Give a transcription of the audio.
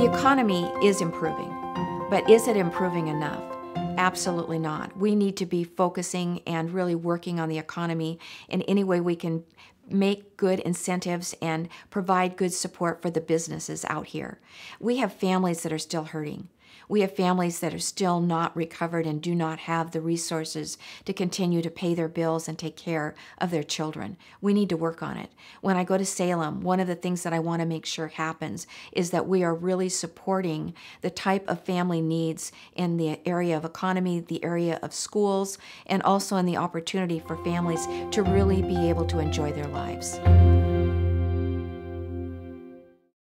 The economy is improving, but is it improving enough? Absolutely not. We need to be focusing and really working on the economy in any way we can make good incentives and provide good support for the businesses out here. We have families that are still hurting. We have families that are still not recovered and do not have the resources to continue to pay their bills and take care of their children. We need to work on it. When I go to Salem, one of the things that I want to make sure happens is that we are really supporting the type of family needs in the area of economy, the area of schools, and also in the opportunity for families to really be able to enjoy their lives.